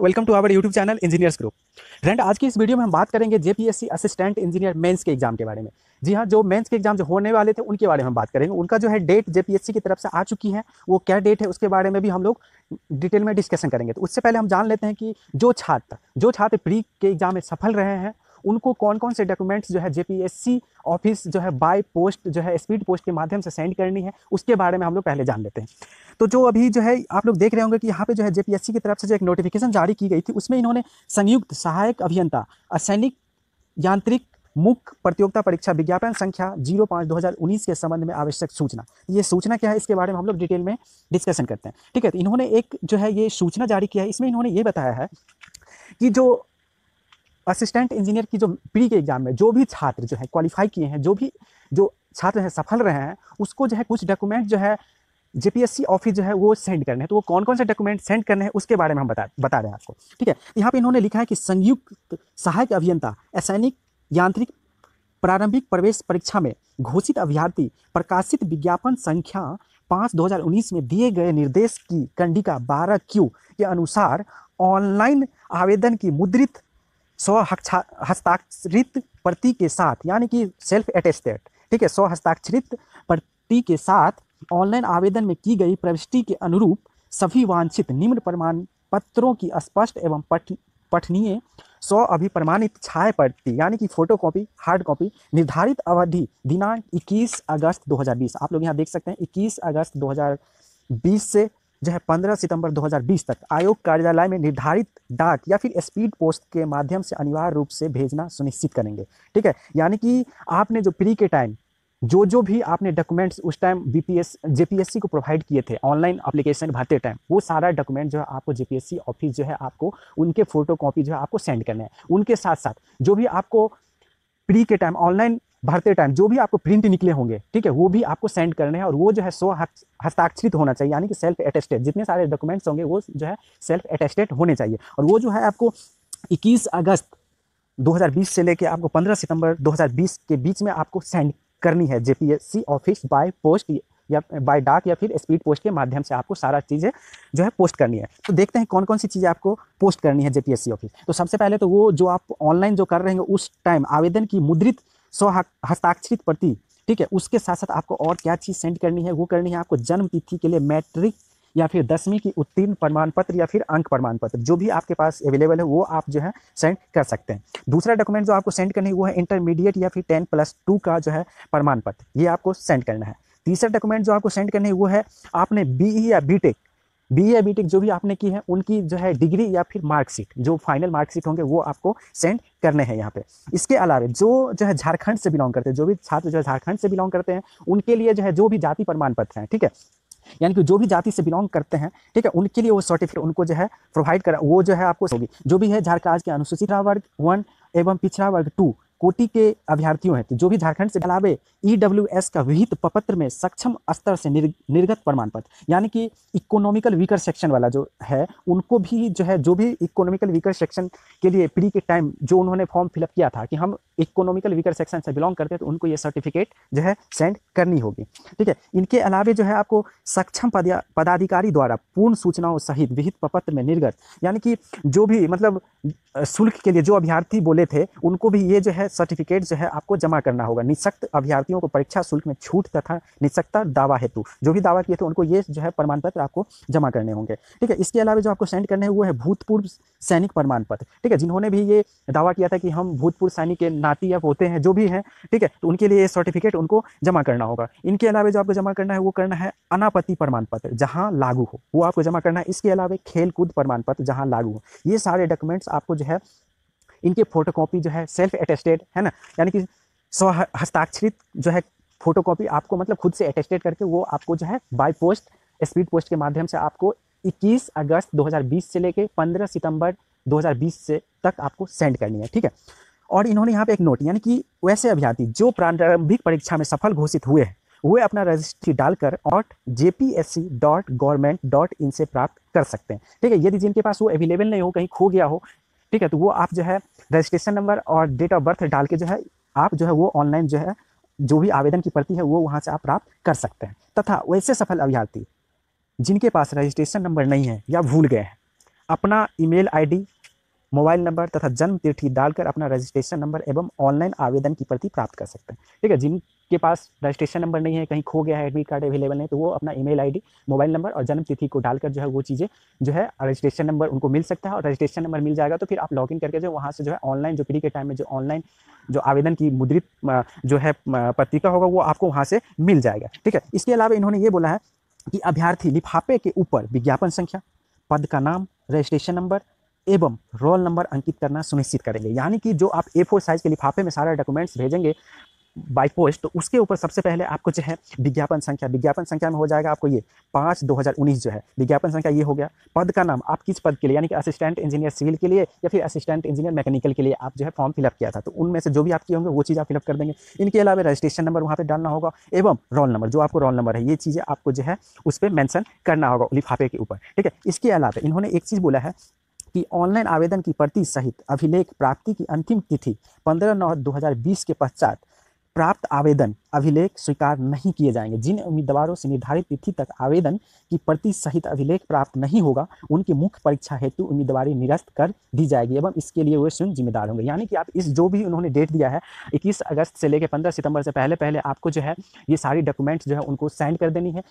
Welcome to our YouTube channel engineers group friend आज की इस वीडियो में हम बात करेंगे जेपीएससी असिस्टेंट इंजीनियर मेंस के एग्ज़ाम के बारे में। जी हाँ जो मेंस के एग्ज़ाम जो होने वाले थे, उनके बारे में हम बात करेंगे। उनका जो है डेट जेपीएससी की तरफ़ से आ चुकी है, वो क्या डेट है, उसके बारे में भी हम लोग डिटेल में डिस्कशन करेंगे। तो उससे पहले हम जान लेते हैं कि जो छात्र जो छात्र प्री के एग्ज़ाम में सफल रहे हैं उनको कौन कौन से डॉक्यूमेंट्स जो है जेपीएससी ऑफ़िस जो है बाय पोस्ट जो है स्पीड पोस्ट के माध्यम से सेंड करनी है, उसके बारे में हम लोग पहले जान लेते हैं। तो जो अभी जो है आप लोग देख रहे होंगे कि यहाँ पे जो है जेपीएससी की तरफ़ से जो एक नोटिफिकेशन जारी की गई थी, उसमें इन्होंने संयुक्त सहायक अभियंता, असैनिक यांत्रिक मुख्य प्रतियोगिता परीक्षा विज्ञापन संख्या ज़ीरो पाँच दो हज़ार उन्नीस के संबंध में आवश्यक सूचना। ये सूचना क्या है, इसके बारे में हम लोग डिटेल में डिस्कशन करते हैं। ठीक है तो इन्होंने एक जो है ये सूचना जारी किया है, इसमें इन्होंने ये बताया है कि जो असिस्टेंट इंजीनियर की जो प्री के एग्ज़ाम में जो भी छात्र जो है क्वालिफाई किए हैं, जो भी, जो छात्र हैं, सफल रहे हैं, उसको जो है कुछ डॉक्यूमेंट जो है जेपीएससी ऑफ़िस जो है वो सेंड करने हैं। तो वो कौन कौन से डॉक्यूमेंट सेंड करने हैं, उसके बारे में हम बता बता रहे हैं आपको। ठीक है? यहाँ पे इन्होंने लिखा है कि संयुक्त सहायक अभियंता, असैनिक यांत्रिक प्रारंभिक प्रवेश परीक्षा में घोषित अभ्यर्थी, प्रकाशित विज्ञापन संख्या पाँच दो हज़ार उन्नीस में दिए गए निर्देश की कंडिका बारह क्यू के अनुसार ऑनलाइन आवेदन की मुद्रित स्व हस्ताक्षरित प्रति के साथ, यानी कि सेल्फ अटेस्टेड ठीक है? स्व हस्ताक्षरित प्रति के साथ ऑनलाइन आवेदन में की गई प्रविष्टि के अनुरूप सभी वांछित निम्न प्रमाण पत्रों की स्पष्ट एवं पठ, पठनीय स्व अभिप्रमाणित छाया प्रति, यानी कि फ़ोटो कॉपी हार्ड कॉपी निर्धारित अवधि दिनांक 21 अगस्त 2020 आप लोग यहाँ देख सकते हैं 21 अगस्त 2020 से जो है 15 सितंबर 2020 तक आयोग कार्यालय में निर्धारित डाक या फिर स्पीड पोस्ट के माध्यम से अनिवार्य रूप से भेजना सुनिश्चित करेंगे। ठीक है? यानी कि आपने जो प्री के टाइम जो जो भी आपने डॉक्यूमेंट्स उस टाइम बीपीएस जेपीएससी को प्रोवाइड किए थे ऑनलाइन एप्लीकेशन भरते टाइम वो सारा डॉक्यूमेंट जो है आपको जेपीएससी ऑफ़िस जो है आपको, उनके फ़ोटो कॉपी जो है आपको सेंड करने हैं। उनके साथ साथ जो भी आपको प्री के टाइम ऑनलाइन भरते टाइम जो भी आपको प्रिंट निकले होंगे, ठीक है, वो भी आपको सेंड करने हैं और वो जो है सो हस्ताक्षरित होना चाहिए, यानी कि सेल्फ अटेस्टेड जितने सारे डॉक्यूमेंट्स होंगे, वो जो है सेल्फ अटेस्टेड होने चाहिए। और वो जो है आपको 21 अगस्त 2020 से लेके आपको 15 सितंबर 2020 के बीच में आपको सेंड करनी है जेपीएससी ऑफ़िस बाय पोस्ट या बाय डाक या फिर स्पीड पोस्ट के माध्यम से आपको सारा चीज़ें जो है पोस्ट करनी है। तो देखते हैं कौन कौन सी चीज़ें आपको पोस्ट करनी है जेपीएससी ऑफ़िस तो सबसे पहले तो वो जो आप ऑनलाइन जो कर रहे हैं उस टाइम आवेदन की मुद्रित स्व हस्ताक्षरित प्रति, ठीक है, उसके साथ साथ आपको और क्या चीज़ सेंड करनी है, वो करनी है आपको जन्म तिथि के लिए मैट्रिक या फिर दसवीं की उत्तीर्ण प्रमाण पत्र या फिर अंक प्रमाण पत्र जो भी आपके पास अवेलेबल है, वो आप जो है सेंड कर सकते हैं। दूसरा डॉक्यूमेंट जो आपको सेंड करना है, वो है इंटरमीडिएट या फिर टेन प्लस टू का जो है प्रमाण पत्र ये आपको सेंड करना है। तीसरा डॉक्यूमेंट जो आपको सेंड करना है, वो है आपने बी या बी बी ए बी जो भी आपने की है, उनकी जो है डिग्री या फिर मार्कशीट जो फाइनल मार्कशीट होंगे, वो आपको सेंड करने हैं यहाँ पे। इसके अलावा जो जो है झारखंड से बिलोंग करते हैं, जो भी छात्र जो है झारखंड से बिलोंग करते हैं, उनके लिए जो है जो भी जाति प्रमाण पत्र हैं, ठीक है? यानी कि जो भी जाति से बिलोंग करते हैं, ठीक है, उनके लिए वो सर्टिफिकेट उनको जो है प्रोवाइड करा, वो जो है आपको होगी। जो भी है झारखंड के अनुसूचित वर्ग, वन एवं पिछड़ा वर्ग, टू कोटि के अभ्यर्थियों हैं। तो जो भी झारखंड से अलावे ई डब्ल्यू एस का विहित पपत्र में सक्षम स्तर से निर, निर्गत प्रमाण पत्र यानी कि इकोनॉमिकल वीकर सेक्शन वाला जो है उनको भी जो है जो भी इकोनॉमिकल वीकर सेक्शन के लिए प्री के टाइम जो उन्होंने फॉर्म फिलअप किया था कि हम इकोनॉमिकल वीकर सेक्शन से बिलोंग करते हैं तो उनको ये सर्टिफिकेट जो है सेंड करनी होगी। ठीक है? इनके अलावे जो है आपको सक्षम पदाधिकारी द्वारा पूर्ण सूचनाओं सहित विहित पपत्र में निर्गत यानी कि जो भी मतलब शुल्क के लिए जो अभ्यर्थी बोले थे उनको भी ये जो है सर्टिफिकेट जो है आपको जमा करना होगा। निशक्त अभ्यर्थियों को परीक्षा शुल्क में छूट तथा निशक्ता दावा हेतु, जो भी दावा किए थे उनको ये जो है प्रमाण पत्र आपको जमा करने होंगे। ठीक है, इसके अलावा जो आपको सेंड करने हैं वो है, भूतपूर्व सैनिक प्रमाण पत्र ठीक है, जिन्होंने भी ये दावा किया था कि हम भूतपूर्व सैनिक के नाती या पोते हैं, जो भी हैं, ठीक है तो उनके लिए ये सर्टिफिकेट उनको जमा करना होगा। इनके अलावा जो आपको जमा करना है, वो करना है अनापति प्रमाण पत्र जहाँ लागू हो। वो आपको जमा करना है। इसके अलावा खेलकूद प्रमाण पत्र जहाँ लागू हो। ये सारे डॉक्यूमेंट्स आपको जो है इनके फोटोकॉपी जो है सेल्फ अटेस्टेड है ना? यानी कि स्व हस्ताक्षरित जो है फोटोकॉपी आपको मतलब खुद से अटेस्टेड करके वो आपको जो है बाय पोस्ट स्पीड पोस्ट के माध्यम से आपको 21 अगस्त 2020 से लेके 15 सितंबर 2020 से तक आपको सेंड करनी है, ठीक है? और इन्होंने यहाँ पे एक नोट यानी कि वैसे अभ्यर्थी जो प्रारंभिक परीक्षा में सफल घोषित हुए हैं, वे अपना रजिस्ट्री डालकर और J P S C dot government dot in से प्राप्त कर सकते हैं, ठीक है? यदि जिनके पास वो अवेलेबल नहीं हो, कहीं खो गया हो ठीक है तो वो आप जो है रजिस्ट्रेशन नंबर और डेट ऑफ़ बर्थ डाल के जो है, आप जो है वो ऑनलाइन जो है, जो भी आवेदन की प्रति है, वो वहाँ से आप प्राप्त कर सकते हैं। तथा वैसे सफल अभ्यर्थी जिनके पास रजिस्ट्रेशन नंबर नहीं है या भूल गए हैं, अपना ईमेल आईडी मोबाइल नंबर तथा जन्म तिथि डालकर अपना रजिस्ट्रेशन नंबर एवं ऑनलाइन आवेदन की प्रति प्राप्त कर सकते हैं। ठीक है जिनके पास रजिस्ट्रेशन नंबर नहीं है, कहीं खो गया है एडमिट कार्ड अवेलेबल नहीं तो वो अपना ईमेल आईडी मोबाइल नंबर और जन्म तिथि को डालकर जो है वो चीज़ें जो है, रजिस्ट्रेशन नंबर उनको मिल सकता है और रजिस्ट्रेशन नंबर मिल जाएगा तो फिर आप लॉगिन करके जो वहाँ से जो है ऑनलाइन जो फ्री के टाइम में जो ऑनलाइन जो आवेदन की मुद्रित जो है पत्रिका होगा, वो आपको वहाँ से मिल जाएगा। ठीक है? इसके अलावा इन्होंने ये बोला है कि अभ्यर्थी लिफाफे के ऊपर विज्ञापन संख्या, पद का नाम, रजिस्ट्रेशन नंबर एवं रोल नंबर अंकित करना सुनिश्चित करेंगे। यानी कि जो आप ए फोर साइज़ के लिफाफे में सारा डॉक्यूमेंट्स भेजेंगे बाई पोस्ट तो उसके ऊपर सबसे पहले आपको जो है, विज्ञापन संख्या। विज्ञापन संख्या में हो जाएगा आपको ये पाँच दो हज़ार उन्नीस जो है। विज्ञापन संख्या ये हो गया। पद का नाम, आप किस पद के लिए, यानी कि असिस्टेंट इंजीनियर सिविल के लिए या फिर असिस्टेंट इंजीनियर मैकेनिकल के लिए आप जो है फॉर्म फिलअप किया था। तो उनमें से जो भी आपके होंगे, वो चीज़ आप फिलअप कर देंगे। इनके अलावा रजिस्ट्रेशन नंबर वहाँ पर डालना होगा एवं रोल नंबर जो आपको रोल नंबर है, ये चीज़ें आपको जो है, उस पर मैंसन करना होगा लिफाफे के ऊपर। ठीक है? इसके अलावा इन्होंने एक चीज़ बोला है कि ऑनलाइन आवेदन की प्रति सहित अभिलेख प्राप्ति की अंतिम तिथि 15 नौ 2020 के पश्चात प्राप्त आवेदन, अभिलेख स्वीकार नहीं किए जाएँगे। जिन उम्मीदवारों से निर्धारित तिथि तक आवेदन की प्रति सहित अभिलेख प्राप्त नहीं होगा, उनकी मुख्य परीक्षा हेतु उम्मीदवारी निरस्त कर दी जाएगी एवं इसके लिए वे स्वयं जिम्मेदार होंगे। यानी कि आप इस जो भी उन्होंने डेट दिया है 21 अगस्त से लेकर 15 सितंबर से पहले पहले आपको जो है, ये सारी डॉक्यूमेंट्स जो है उनको सेंड कर देनी है।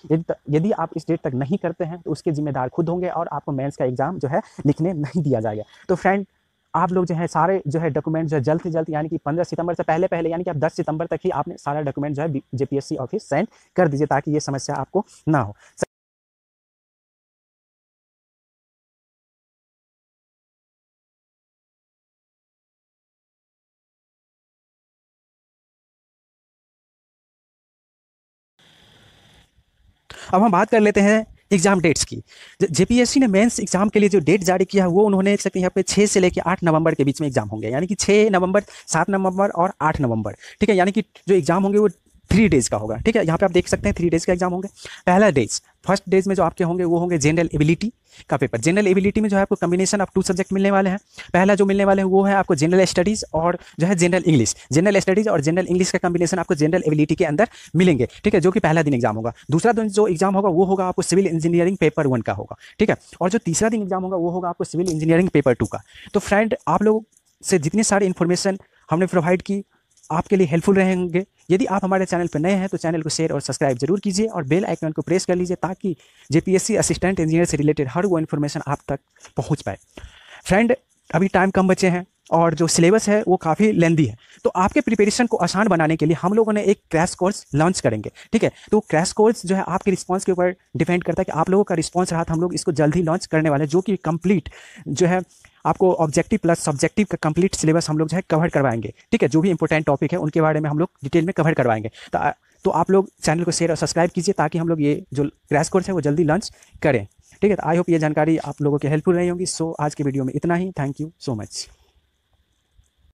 यदि आप इस डेट तक नहीं करते हैं तो उसके जिम्मेदार खुद होंगे और आपको मेन्स का एग्ज़ाम जो है लिखने नहीं दिया जाएगा। तो फ्रेंड आप लोग जो है सारे जो है डॉक्यूमेंट जो है जल्द से जल्द, यानी कि पंद्रह सितंबर से पहले पहले, यानी कि आप दस सितंबर तक ही आपने सारा डॉक्यूमेंट जो है जेपीएससी ऑफ़िस सेंड कर दीजिए ताकि ये समस्या आपको ना हो। अब हम बात कर लेते हैं एग्ज़ाम डेट्स की। जेपीएससी ने मेंस एग्ज़ाम के लिए जो डेट जारी किया है वो उन्होंने सकते यहाँ पे छः से लेकर आठ नवंबर के बीच में एग्ज़ाम होंगे। यानी कि छः नवंबर, सात नवंबर और आठ नवंबर। ठीक है, यानी कि जो एग्ज़ाम होंगे वो थ्री डेज़ का होगा, ठीक है? यहाँ पे आप देख सकते हैं थ्री डेज़ का एग्ज़ाम होंगे। पहला डेज़ फ़र्स्ट डेज़ में जो आपके होंगे, वो होंगे जनरल एबिलिटी का पेपर जनरल एबिलिटी में जो है आपको कम्बिनेशन ऑफ़ टू सब्जेक्ट मिलने वाले हैं। पहला जो मिलने वाले हैं, वो है आपको जनरल स्टडीज़ और जो है जनरल इंग्लिश जनरल स्टडीज़ और जनरल इंग्लिश का कम्बिनेशन आपको जनरल एबिलिटी के अंदर मिलेंगे, ठीक है? जो कि पहला दिन एग्ज़ाम होगा। दूसरा दिन जो एग्ज़ाम होगा, वो होगा आपको सिविल इंजीनियरिंग पेपर वन का होगा, ठीक है? और जो तीसरा दिन एग्ज़ाम होगा, वो होगा आपको सिविल इंजीनियरिंग पेपर टू का। तो फ्रेंड आप लोग से जितनी सारी इन्फॉर्मेशन हमने प्रोवाइड की, आपके लिए हेल्पफुल रहेंगे। यदि आप हमारे चैनल पर नए हैं तो चैनल को शेयर और सब्सक्राइब ज़रूर कीजिए और बेल आइकन को प्रेस कर लीजिए ताकि जेपीएससी असिस्टेंट इंजीनियर से रिलेटेड हर वो इन्फॉर्मेशन आप तक पहुँच पाए। फ्रेंड अभी टाइम कम बचे हैं और जो सिलेबस है, वो काफ़ी लेंदी है। तो आपके प्रिपरेशन को आसान बनाने के लिए हम लोगों ने एक क्रैश कोर्स लॉन्च करेंगे, ठीक है? तो क्रैश कोर्स जो है, आपके रिस्पांस के ऊपर डिपेंड करता है कि आप लोगों का रिस्पांस रहा तो हम लोग इसको जल्द ही लॉन्च करने वाले हैं, जो कि कंप्लीट जो है आपको ऑब्जेक्टिव प्लस सब्जेक्टिव का कंप्लीट सिलेबस हम लोग जो है कवर करवाएँगे। ठीक है? जो भी इंपॉर्टेंट टॉपिक है, उनके बारे में हम लोग डिटेल में कवर करवाएँगे। तो आप लोग चैनल को शेयर और सब्सक्राइब कीजिए ताकि हम लोग ये जो क्रैश कोर्स है, वो जल्दी लॉन्च करें। ठीक है? तो आई होप ये जानकारी आप लोगों की हेल्पफुल रही होगी। सो आज के वीडियो में इतना ही। Thank you so much